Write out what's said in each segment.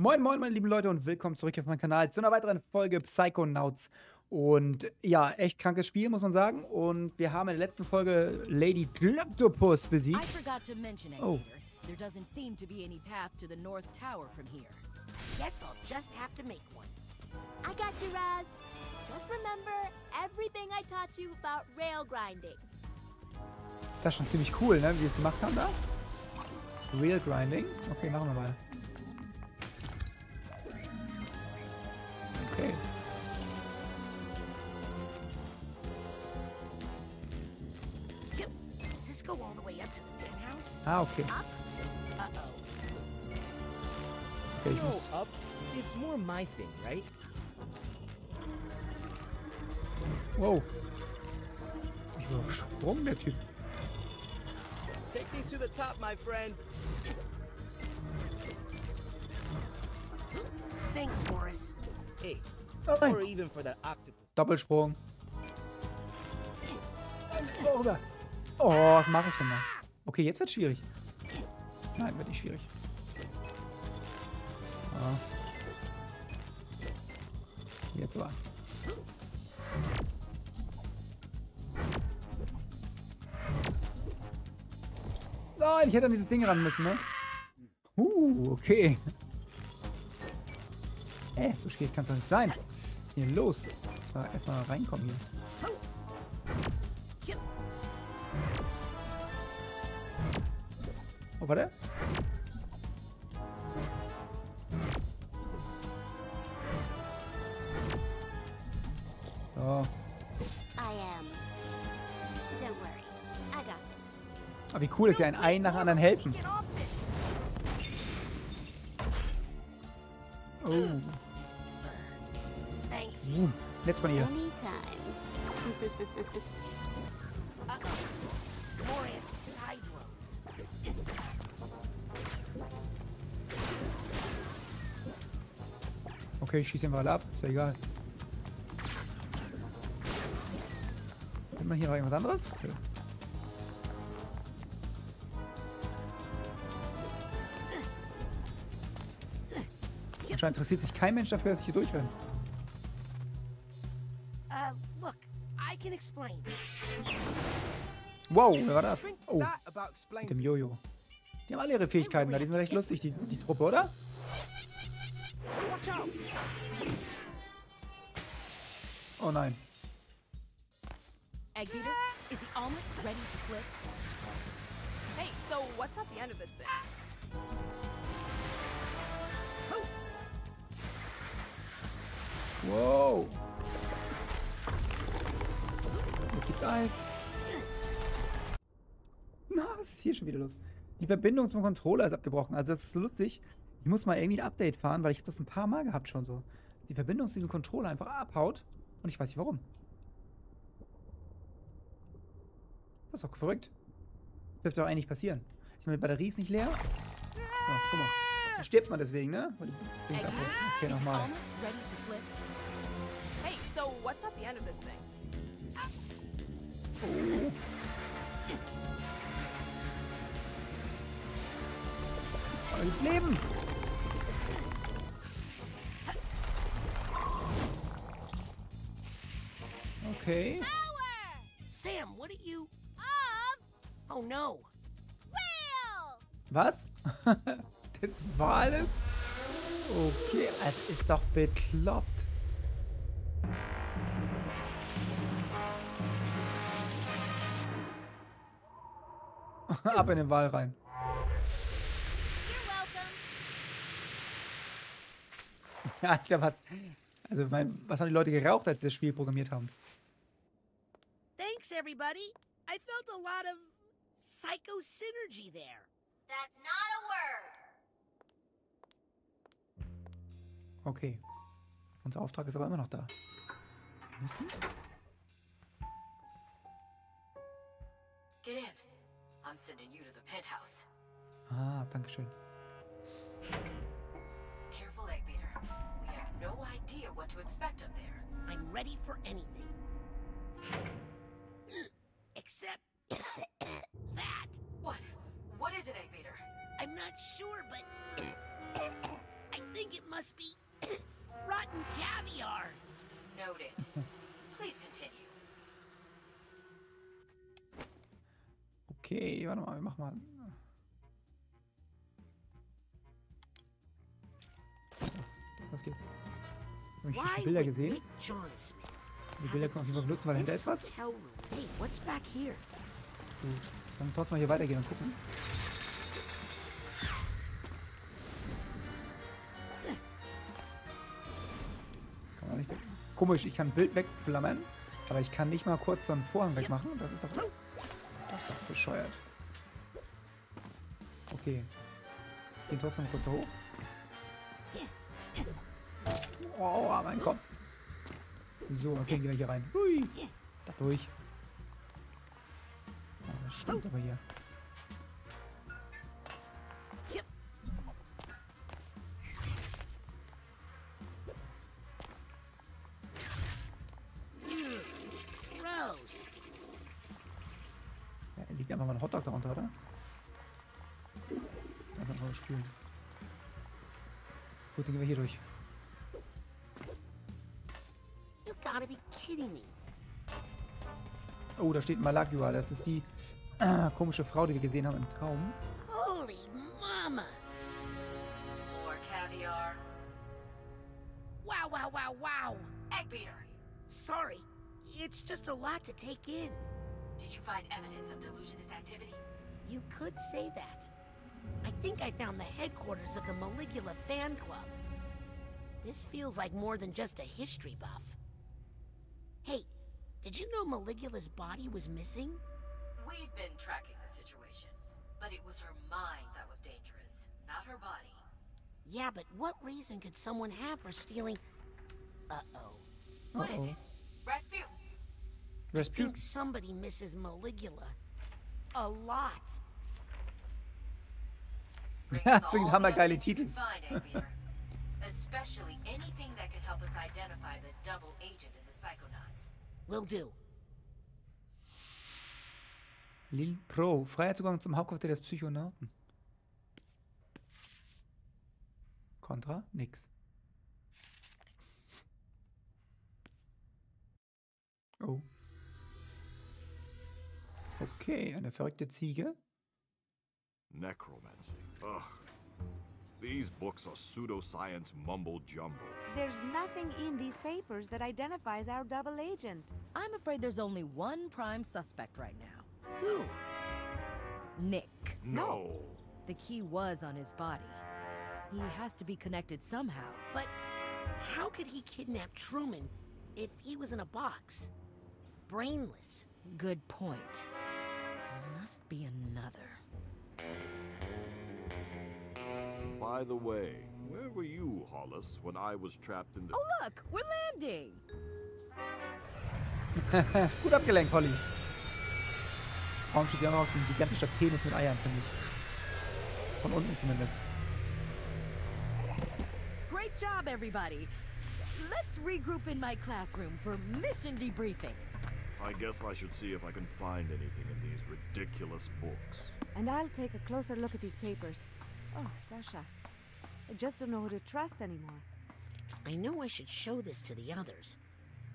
Moin, moin, meine lieben Leute und willkommen zurück auf meinem Kanal zu einer weiteren Folge Psychonauts. Und ja, echt krankes Spiel, muss man sagen. Und wir haben in der letzten Folge Lady Gloctopus besiegt. Oh. here. There doesn't seem to be any path to the North Tower from here. Guess I'll just have to make one. I got you, Raz. Just remember everything I taught you about rail grinding. Das ist schon ziemlich cool, ne, wie wir es gemacht haben da. Real Grinding. Okay, machen wir mal. Okay. Yep. Does this go all the way up to the penthouse? Ah, okay. Uh-oh. okay ich Go up is more my thing, right? wow. Ich übersprungen, der Typ. Take these to the top, my friend. Thanks, Morris. Hey, or nein. Doppelsprung. Oh. Oh, was mache ich denn da? Okay, jetzt wird schwierig. Nein, wird nicht schwierig. Ah. Jetzt aber. Nein, ich hätte an dieses Ding ran müssen, ne? Uh, okay. Äh, so schwierig kann es doch nicht sein. Denn hier los? Muss mal erstmal reinkommen hier. Oh, warte. So. Aber wie cool ist ja ein Ein nach anderen helfen. Oh. Anti-side roads. Okay, ich schieße einfach alle ab. Ist ja egal. Haben wir hier noch irgendwas anderes? Okay. Anscheinend interessiert sich kein Mensch dafür, dass ich hier durchrenne. Explain. Wow, wer war das? Oh, mit dem. Jojo. Die haben alle ihre Fähigkeiten da. Die sind recht lustig, die, die Truppe, oder? Oh nein. Eggbeater, is the omelet ready to flip? Hey, so what's at the end of this thing? Wow. Gibt's Eis. Na, was ist hier schon wieder los? Die Verbindung zum Controller ist abgebrochen. Also das ist so lustig. Ich muss mal irgendwie ein Update fahren, weil ich habe das ein paar Mal gehabt schon so. Die Verbindung zu diesem Controller einfach abhaut. Und ich weiß nicht warum. Das ist doch verrückt. Dürfte doch eigentlich passieren. Ich meine, die Batterie ist nicht leer. So, guck mal. Dann stirbt man deswegen, ne? Okay, nochmal. Hey, so what's at the end of this thing? Oh. Jetzt leben! Okay. Sam, what are you... Of Oh, no. whale! Was? das war alles? Okay, es ist doch bekloppt. Ab in den Wal rein. Alter, was? Also, mein, was haben die Leute geraucht, als sie das Spiel programmiert haben? Thanks, everybody. I felt a lot of psycho-synergy there. That's not a word. Okay. Unser Auftrag ist aber immer noch da. Wir müssen. Get in. I'm sending you to the penthouse. Ah, danke schön. Careful, Eggbeater. We have no idea what to expect up there. I'm ready for anything. Except that. What? What is it, Eggbeater? I'm not sure, but I I think it must be rotten caviar. Noted. Please continue. Okay, warte mal, wir machen mal. So, was geht's? Habe ich schon Bilder gesehen? Die Bilder können wir auf jeden Fall benutzen, weil dahinter ist was. Gut. Dann trotzdem mal hier weitergehen und gucken. Kann man nicht weg. Komisch, ich kann ein Bild wegklammern, aber ich kann nicht mal kurz so einen Vorhang wegmachen. Das ist doch. Bescheuert. Okay. Gehen trotzdem kurz hoch. Oh, mein Kopf. So, okay, gehen wir hier rein. Hui. Da durch. Oh, das stimmt aber hier. Einfach mal ein Hotdog darunter, oder? Einfach mal spülen. Gut, dann gehen wir hier durch. You gotta be kidding me. Oh, da steht Malagua. Das ist die äh, komische Frau, die wir gesehen haben im Traum. Holy mama. More caviar. Wow, wow, wow, wow. Egg beater. Sorry. It's just a lot to take in. Did you find evidence of delusionist activity? You could say that. I think I found the headquarters of the Maligula fan club. This feels like more than just a history buff. Hey, did you know Maligula's body was missing? We've been tracking the situation, but it was her mind that was dangerous, not her body. Yeah, but what reason could someone have for stealing... Uh-oh. What is Uh-oh. it? Rasputin. I Rasputin. think somebody misses Maligula. A lot. Das sind hammergeile Titel. Especially anything that could help us identify the double agent in the Psychonauts. Will do. Lil Pro. Freier Zugang zum Hauptquartier des Psychonauten. Contra? Nix. Oh. Okay, eine verrückte Ziege. Necromancy. Ugh. These books are pseudoscience mumbo jumbo. There's nothing in these papers that identifies our double agent. I'm afraid there's only one prime suspect right now Who? Nick. No. The key was on his body. He has to be connected somehow. But how could he kidnap Truman if he was in a box? Brainless. Good point. There must be another. By the way, where were you, Hollis, when I was trapped in the. Oh, look! We're landing! Gut abgelenkt, Holly. Warum steht sie auch noch aus wie ein gigantischer Penis mit Eiern, finde ich. Von unten zumindest. Great job, everybody! Let's regroup in my classroom for mission debriefing. I guess I should see if I can find anything in these ridiculous books. And I'll take a closer look at these papers. Oh, Sasha. I just don't know who to trust anymore. I know I should show this to the others,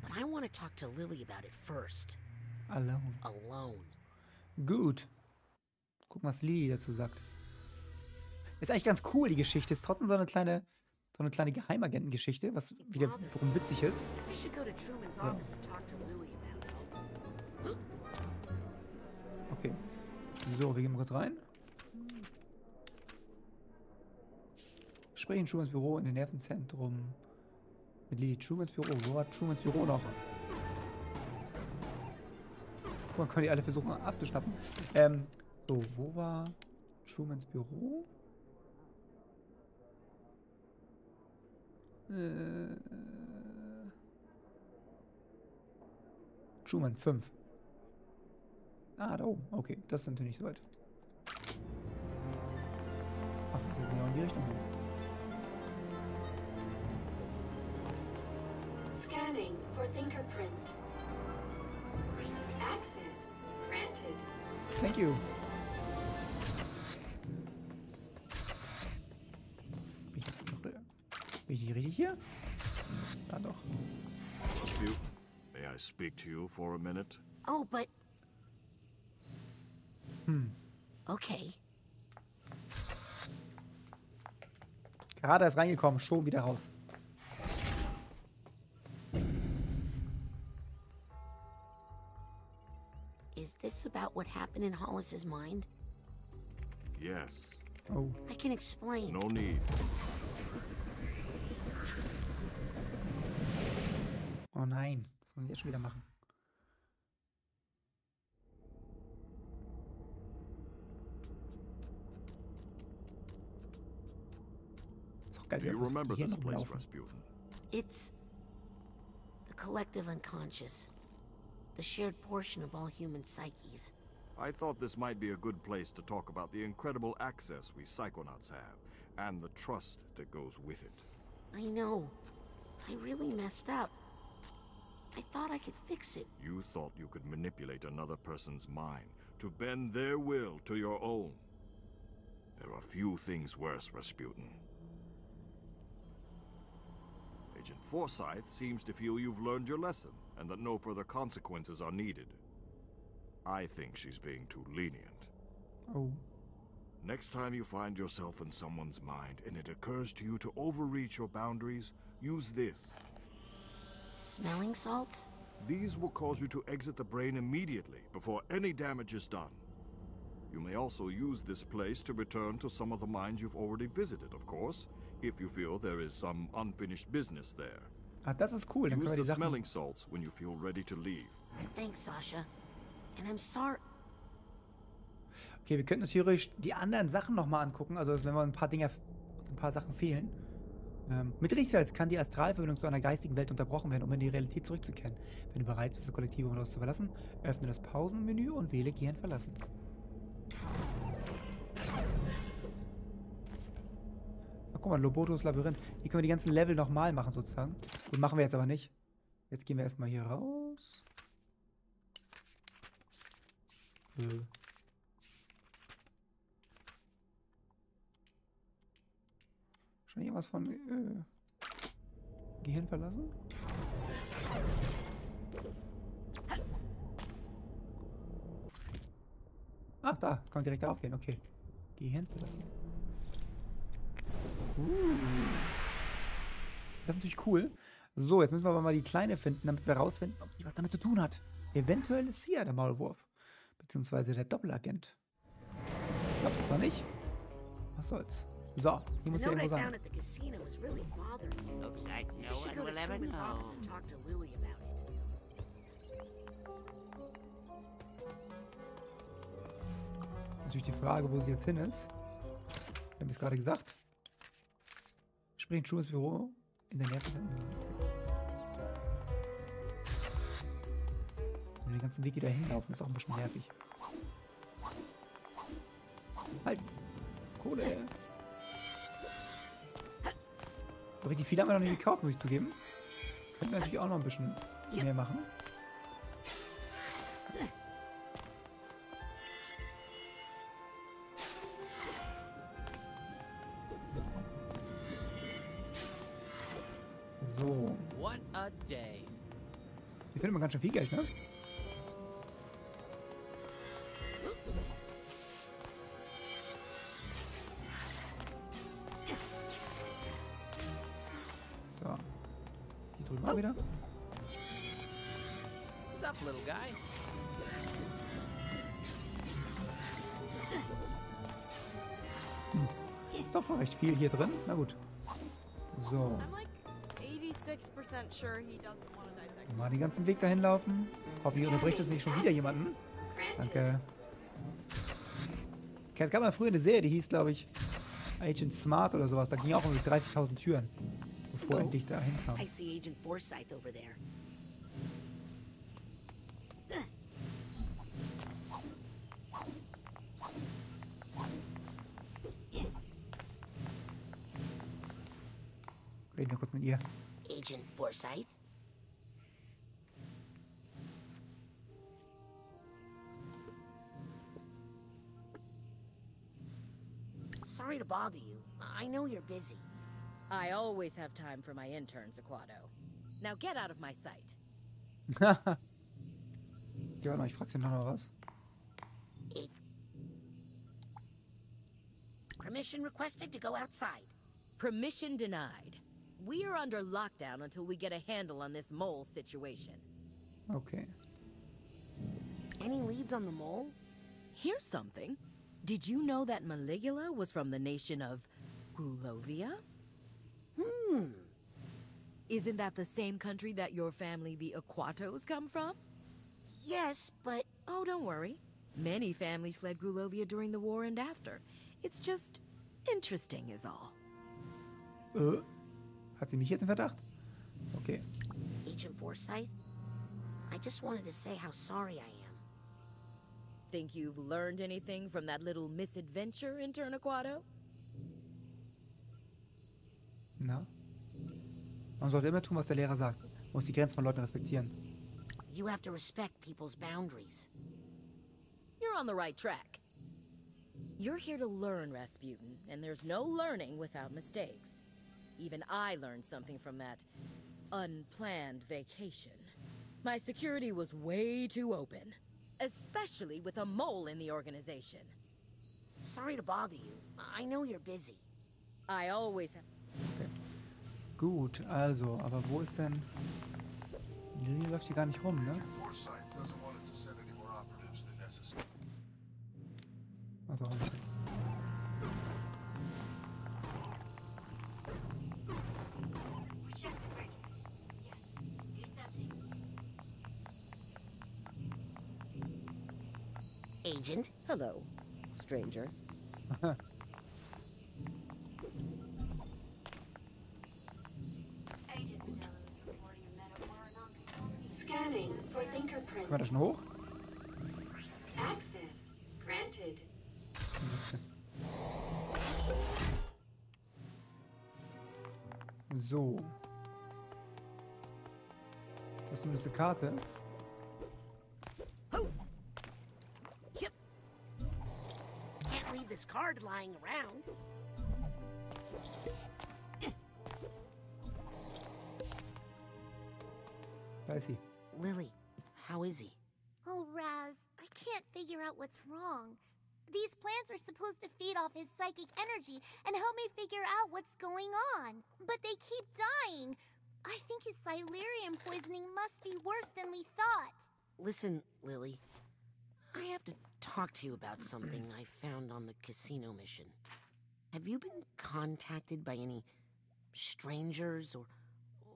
but I want to talk to Lily about it first. Alone. Alone. Gut. Gucken, was Lili dazu sagt. Ist eigentlich ganz cool, die Geschichte. Ist trotzdem so eine kleine, so eine kleine Geheimagentengeschichte, was wieder wiederum witzig ist. I should go to Truman's office and talk to Lily about it. Okay. So, wir gehen mal kurz rein. Sprechen Trumans Büro in den Nervenzentrum. Mit Lili Trumans Büro. Wo war Trumans Büro noch? Guck mal, können die alle versuchen abzuschnappen. Ähm, so, wo war Trumans Büro? Äh, Truman 5. Ah, da oben. Okay, das ist natürlich nicht so weit. Ach, das ist genau in die Richtung. Scanning for fingerprint. Access granted. Thank you. Bin ich äh, Bin ich nicht richtig hier? Da doch. May I speak to you for a minute? Oh, but. Hm. Okay. Gerade ist reingekommen, schon wieder raus. Is this about what happened in Hollis's mind? Yes. Oh. I can explain. No need. Oh nein. Was wollen wir jetzt schon wieder machen? Do you remember this place. Rasputin? It's the collective unconscious, the shared portion of all human psyches. I thought this might be a good place to talk about the incredible access we psychonauts have, and the trust that goes with it. I know. I really messed up. I thought I could fix it. You thought you could manipulate another person's mind to bend their will to your own. There are few things worse, Rasputin. Agent Forsyth seems to feel you've learned your lesson and that no further consequences are needed. I think she's being too lenient. Oh. Next time you find yourself in someone's mind and it occurs to you to overreach your boundaries, use this. Smelling salts? These will cause you to exit the brain immediately before any damage is done. You may also use this place to return to some of the minds you've already visited, of course, if you feel there is some unfinished business there. Ah, das ist cool. Dann Use können wir the die Sachen. smelling salts when you feel ready to leave. Thanks, Sasha. And I'm sorry. Okay, wir könnten theoretisch die anderen Sachen nochmal angucken. Also wenn wir ein paar Dinge, ein paar Sachen fehlen. Ähm, mit Riechsalz kann die Astralverbindung zu einer geistigen Welt unterbrochen werden, um in die Realität zurückzukehren. Wenn du bereit bist, das kollektive Modus zu verlassen, öffne das Pausenmenü und wähle Gehirn verlassen. Guck mal, Lobotos Labyrinth. Hier können wir die ganzen Level nochmal machen, sozusagen. Gut, machen wir jetzt aber nicht. Jetzt gehen wir erstmal hier raus. Äh. Schon irgendwas von äh, Gehirn verlassen? Ach, da, kann man direkt darauf gehen, okay. Gehirn verlassen. Uh. Das ist natürlich cool. So, jetzt müssen wir aber mal die Kleine finden, damit wir rausfinden, ob die was damit zu tun hat. Eventuell ist sie ja der Maulwurf. Beziehungsweise der Doppelagent. Ich glaube es zwar nicht. Was soll's. So, hier The muss ja irgendwo sein. Natürlich die Frage, wo sie jetzt hin ist. Wir haben es gerade gesagt. Sprich in Schules Büro in der Nähe wir den ganzen Weg wieder hinlaufen, ist auch ein bisschen nervig. Halt! Kohle! Richtig viel haben wir noch nicht gekauft, muss ich zugeben. Könnten natürlich auch noch ein bisschen mehr machen. What a day. Hier findet man ganz schön viel Geld, ne? So. Hier drüben mal wieder. What's up, little guy? Ist doch schon recht viel hier drin. Na gut. So. Mal den ganzen Weg dahin laufen. Hoffentlich unterbricht uns nicht schon wieder jemanden. Danke. Okay, es gab mal früher eine Serie, die hieß, glaube ich, Agent Smart oder sowas. Da ging auch um die 30.000 Türen, bevor Oh. endlich da hinkam. I see Agent Forsyth over there. Forsyth? Sorry to bother you. I know you're busy. I always have time for my interns, Aquato. Now get out of my sight. ja, warte mal, ich frag den noch was. Permission requested to go outside. Permission denied. We are under lockdown until we get a handle on this mole situation. Okay. Any leads on the mole? Here's something. Did you know that Maligula was from the nation of Grulovia? Hmm. Isn't that the same country that your family, the Aquatos, come from? Yes, but Oh, don't worry. Many families fled Grulovia during the war and after. It's just interesting, is all. Äh, hat sie mich jetzt im Verdacht? Okay. Agent Forsyth, I just wanted to say how sorry I am. Think you've learned anything from that little misadventure, intern Aquato? Na? Man sollte immer tun, was der Lehrer sagt. Muss die Grenzen von Leuten respektieren. You have to respect people's boundaries. You're on the right track. You're here to learn, Rasputin, and there's no learning without mistakes. Even I learned something from that unplanned vacation. My security was way too open, especially with a mole in the organization. Sorry to bother you. I know you're busy. I always have. Gut, also, aber wo ist denn... Lily läuft hier gar nicht rum, ne? Forsyth doesn't want Agent, hello, stranger. Scanning for fingerprint. Kunnen? Access granted. so. Das ist eine Karte. Card lying around. Da ist sie. Lily, how is he? Oh, Raz, I can't figure out what's wrong. These plants are supposed to feed off his psychic energy and help me figure out what's going on. But they keep dying. I think his Silurium poisoning must be worse than we thought. Listen, Lily. I have to talk to you about something I found on the casino mission. Have you been contacted by any strangers or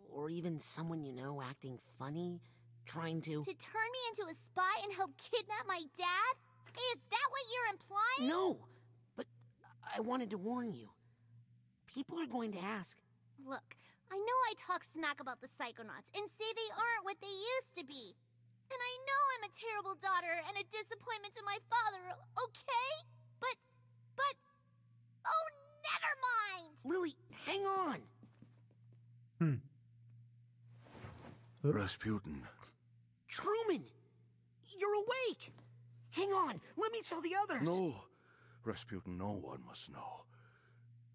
or even someone you know acting funny, trying to To turn me into a spy and help kidnap my dad? Is that what you're implying? No, but I wanted to warn you. People are going to ask, Look, I know I talk smack about the Psychonauts and say they aren't what they used to be. And I know I'm a terrible daughter and a disappointment to my father, okay? But, but, oh, never mind! Lily, hang on. Hm. Rasputin. Truman, you're awake. Hang on, let me tell the others. No, Rasputin, no one must know.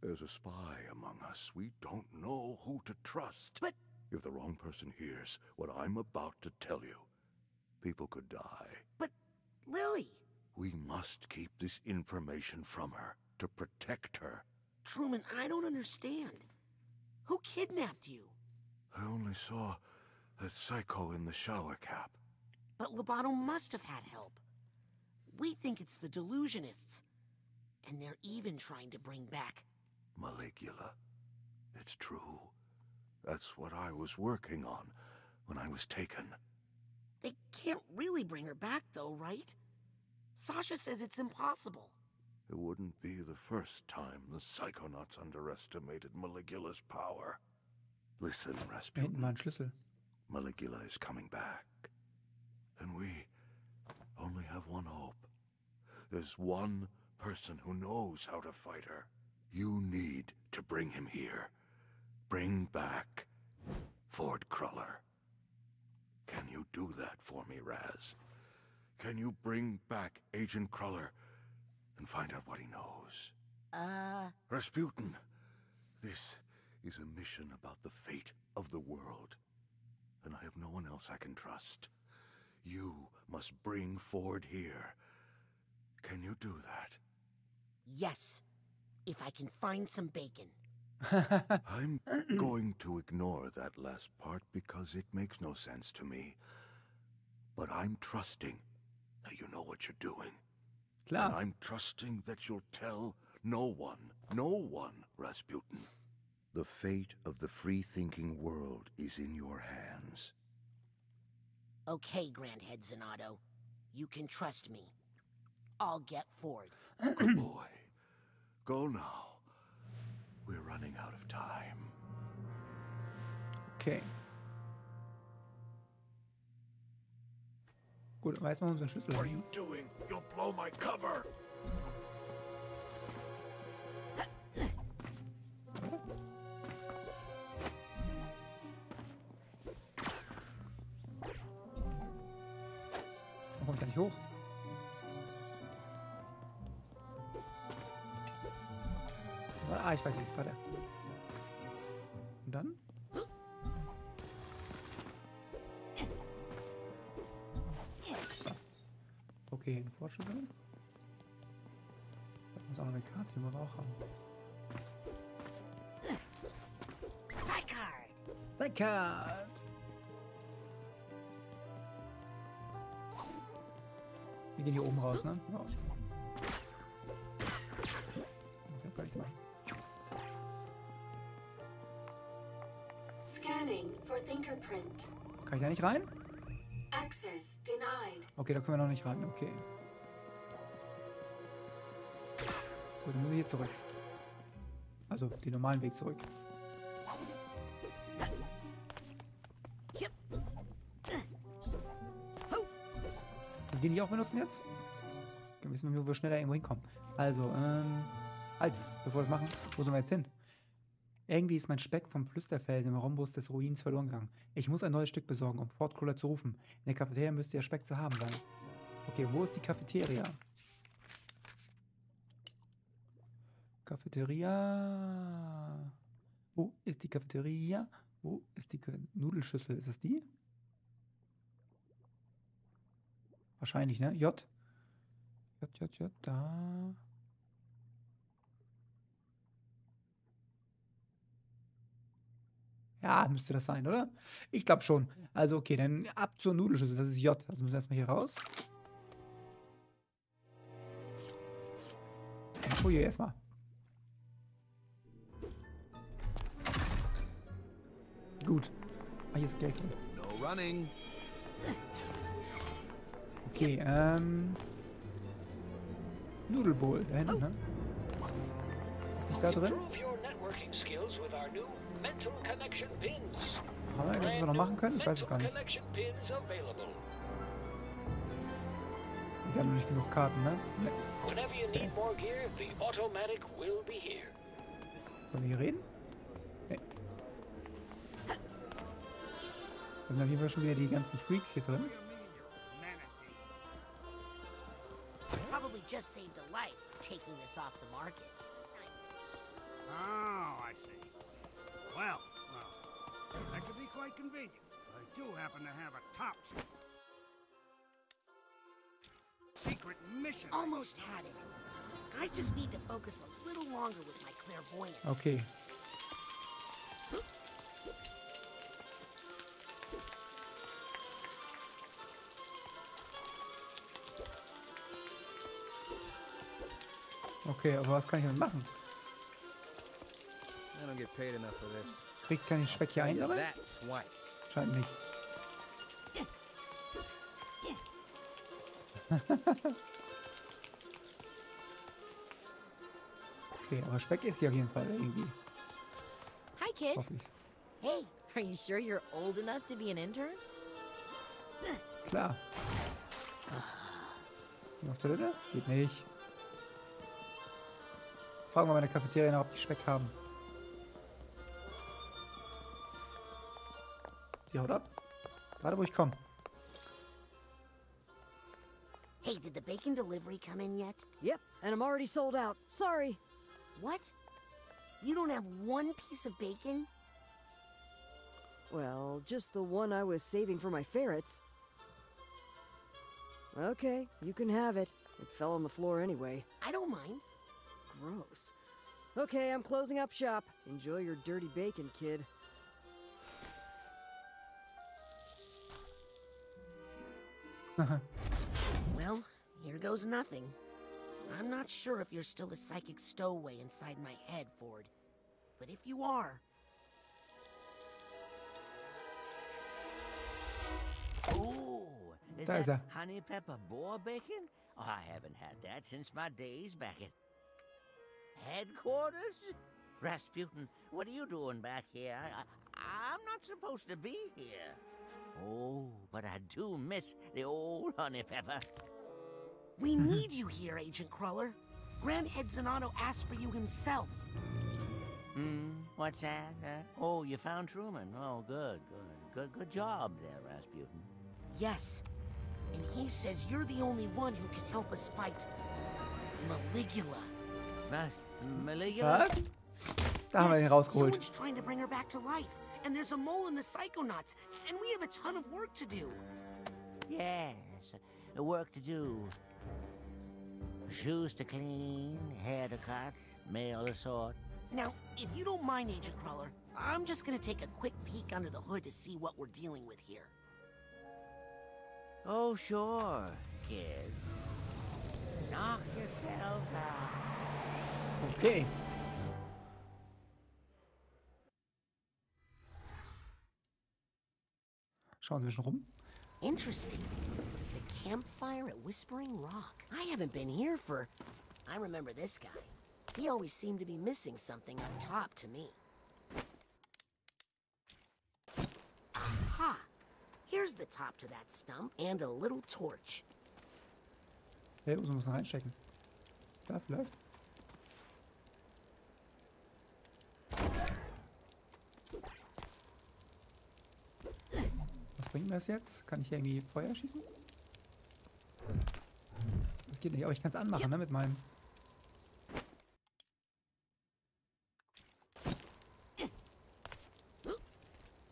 There's a spy among us. We don't know who to trust. But If the wrong person hears what I'm about to tell you, people could die. But, Lily, We must keep this information from her to protect her. Truman, I don't understand. Who kidnapped you? I only saw that psycho in the shower cap. But Lobato must have had help. We think it's the delusionists. And they're even trying to bring back. Maligula. It's true. That's what I was working on when I was taken. They can't really bring her back, though, right? Sasha says it's impossible. It wouldn't be the first time the Psychonauts underestimated Maligula's power. Listen, Da Rasputin. hinten war ein Schlüssel. Maligula is coming back. And we only have one hope. There's one person who knows how to fight her. You need to bring him here. Bring back Ford Cruller. Can you do that for me, Raz? Can you bring back Agent Cruller and find out what he knows? Uh, Rasputin, this is a mission about the fate of the world. And I have no one else I can trust. You must bring Ford here. Can you do that? Yes, if I can find some bacon. I'm going to ignore that last part because it makes no sense to me. But I'm trusting that you know what you're doing. And I'm trusting that you'll tell no one, no one, Rasputin. The fate of the free-thinking world is in your hands. Okay, Grandhead Zanotto. You can trust me. I'll get Ford. Good boy. Go now. We're running out of time. Okay. Gut, weiß man unseren Schlüssel. What are you doing? You'll blow my cover. Die wir auch haben. Psychard! Psychard! Wir gehen hier oben raus, ne? Ja. Okay, kann ich machen. Scanning for fingerprint. Kann ich da nicht rein? Access denied. Okay, da können wir noch nicht rein. Okay. Müssen wir hier zurück. Also, den normalen Weg zurück. Wir gehen die auch benutzen jetzt? Dann wissen wir, wie wir schneller irgendwo hinkommen. Also, ähm... Halt, bevor wir das machen, wo sollen wir jetzt hin? Irgendwie ist mein Speck vom Flüsterfelsen im Rhombus des Ruins verloren gegangen. Ich muss ein neues Stück besorgen, um Fort Cruller zu rufen. In der Cafeteria müsste ja Speck zu haben sein. Okay, wo ist die Cafeteria? Cafeteria. Wo ist die Cafeteria? Wo ist die Nudelschüssel? Ist es die? Wahrscheinlich, ne? J. J, J, J, da. Ja, müsste das sein, oder? Ich glaube schon. Also, okay, dann ab zur Nudelschüssel. Das ist J. Also müssen wir erstmal hier raus. Oh hier erstmal. Gut. Ah, hier ist Geld drin. No running. Okay, ähm. Nudelbowl, da hinten, ne? Ist nicht da drin? Haben wir irgendwas, was wir noch machen können? Ich weiß es gar nicht. Wir haben noch nicht genug Karten, ne? Ne. Here. Wollen wir hier reden? Da sind auf jeden Fall schon wieder die ganzen Freaks hier drin. Probably just saved a life taking this off the market. Oh, I see. Well, well, that could be quite convenient. I do happen to have a top secret mission. Almost had it. I just need to focus a little longer with my clairvoyance. Okay. Okay, aber was kann ich denn machen? I don't get paid enough for this. Kriegt kann ich Speck hier that twice. Scheint nicht. okay, aber Speck ist hier auf jeden Fall irgendwie. Hi, kid. Hoffe ich. Hey, Are you sure you're old enough to be an intern? Klar. Gehen auf Toilette? Geht nicht. Fragen wir mal in der Cafeteria nach, ob die Speck haben. Sie haut ab. Gerade wo ich komme. hey, did the bacon delivery come in yet? Yep, and I'm already sold out. Sorry. What? You don't have one piece of bacon? Well, just the one I was saving for my ferrets. Okay, you can have it. It fell on the floor anyway. I don't mind. Gross. Okay, I'm closing up shop. Enjoy your dirty bacon, kid. well, here goes nothing. I'm not sure if you're still a psychic stowaway inside my head, Ford. But if you are... Ooh, is that honey pepper boar bacon? Oh, I haven't had that since my days back at headquarters. Rasputin, what are you doing back here? I, I, I'm not supposed to be here. Oh, but I do miss the old honey pepper. We need you here, Agent Cruller. Grand Ed Zanato asked for you himself. Hmm, what's that? huh? oh, you found Truman. Oh, good, good, good, good job there, Rasputin. Yes. And he says you're the only one who can help us fight Maligula. But? Was? Da haben wir ihn rausgeholt. Someone's trying to bring her back to life. And there's a mole in the Psychonauts. And we have a ton of work to do. Yes, work to do. Shoes to clean, hair to cut, mail to sort. Now, if you don't mind, Agent Crawler, I'm just gonna take a quick peek under the hood to see what we're dealing with here. Oh, sure, kid. Knock yourself out. Okay. Schauen Sie schon rum. Interesting. The campfire at Whispering Rock. I haven't been here for. I remember this guy. He always seemed to be missing something up top to me. Aha! Here's the top to that stump and a little torch. Hey, muss man was reinstecken. Da vielleicht. Bringt mir das jetzt? Kann ich hier irgendwie Feuer schießen? Das geht nicht, aber ich kann es anmachen, ne, mit meinem...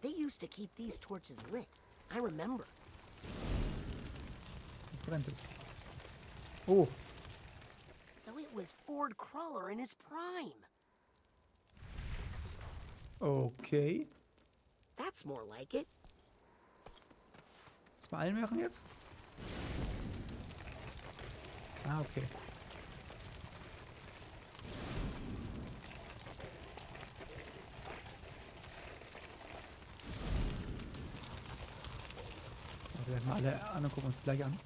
They used to keep these torches lit. I remember. Was brennt es? Oh, So it was Ford Cruller in his prime. okay. That's more like it. Man allen machen jetzt? Ah, okay. Also werden wir alle an und gucken uns gleich an.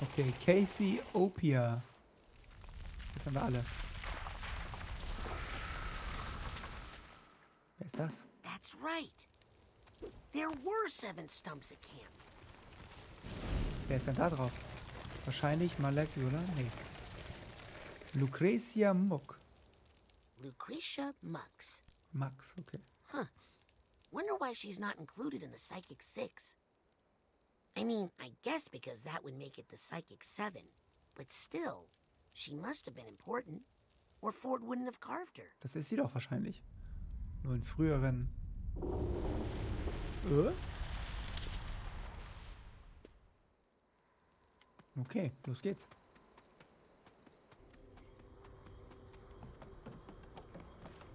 Okay, Casey Opia. Das haben wir alle. Wer ist das? That's right. There were seven stumps at camp. Wer ist denn da drauf? Wahrscheinlich Malek, oder? Nee. Lucretia Muck. Lucretia Mux. Max, okay. Huh. Wonder why she's not included in the Psychic Six. I mean, I guess because that would make it the Psychic Seven. But still, she must have been important. Or Ford wouldn't have carved her. Das ist sie doch wahrscheinlich. Nur in früheren. Äh? Okay, los geht's.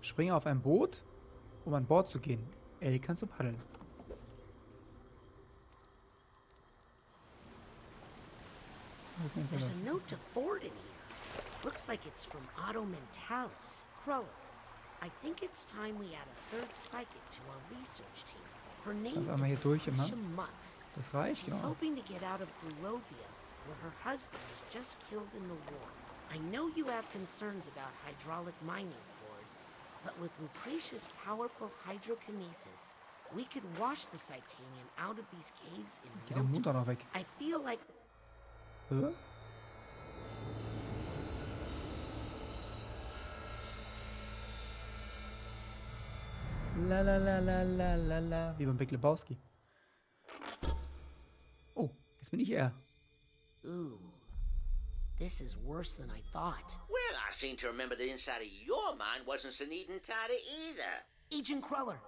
Springe auf ein Boot, um an Bord zu gehen. Ellie, kannst du paddeln? There's a note to Ford in here. Looks like it's from Otto Mentalis. Cruller. I think it's time we add a third psychic to our research team. Her name hier is durch. Lucretia Mux. Das reicht, She's ja. hoping to get out of Grulovia, where her husband was just killed in the war. I know you have concerns about hydraulic mining, Ford, but with Lucretia's powerful hydrokinesis, we could wash the Titanium out of these caves in no time. I feel like Hä? La la la la la la la. Wie beim Big Lebowski. Oh, jetzt bin ich er. Ooh. This is worse than I thought. Well, I seem to remember the inside of your mind wasn't so neat and tidy either. Agent Cruller,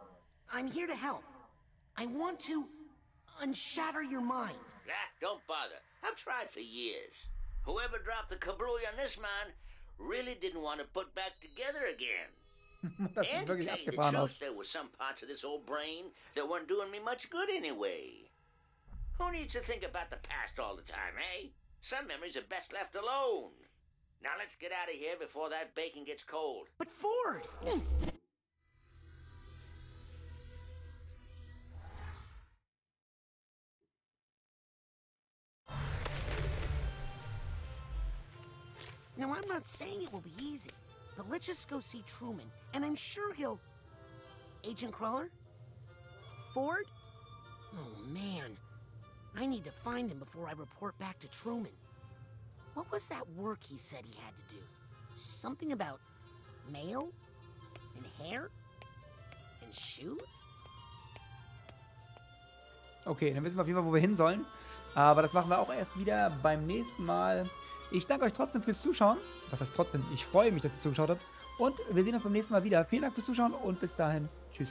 I'm here to help. I want to unshatter your mind. Ah, don't bother. I've tried for years. Whoever dropped the kablooey on this mine really didn't want to put back together again. Das and sieht tell you the truth, aus. there were some parts of this old brain that weren't doing me much good anyway. Who needs to think about the past all the time, eh? Some memories are best left alone. Now let's get out of here before that bacon gets cold. But Ford! Now, I'm not saying it will be easy, but let's just go see Truman, and I'm sure he'll. Agent Cruller? Ford? Oh, man. I need to find him before I report back to Truman. What was that work he said he had to do? Something about mail? And hair? And shoes? Okay, dann wissen wir auf jeden Fall, wo wir hin sollen. Aber das machen wir auch erst wieder beim nächsten Mal. Ich danke euch trotzdem fürs Zuschauen. Was heißt trotzdem? Ich freue mich, dass ihr zugeschaut habt. Und wir sehen uns beim nächsten Mal wieder. Vielen Dank fürs Zuschauen und bis dahin. Tschüss.